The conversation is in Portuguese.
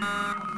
Música